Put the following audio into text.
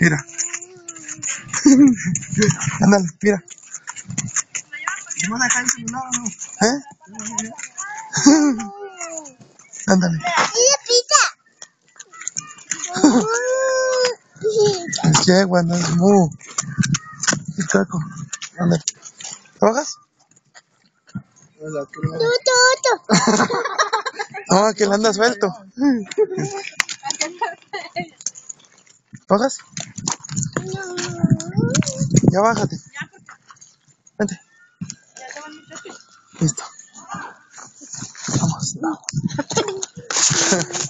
Mira. Ándale, mira. ¿Eh? Ándale. Es yegua, no es mu. Es caco. Ándale. ¿Trabajas? Hola, ¿qué No, que él anda suelto. ¿Bajas? Ya bájate. Vente. Listo. Vamos, vamos.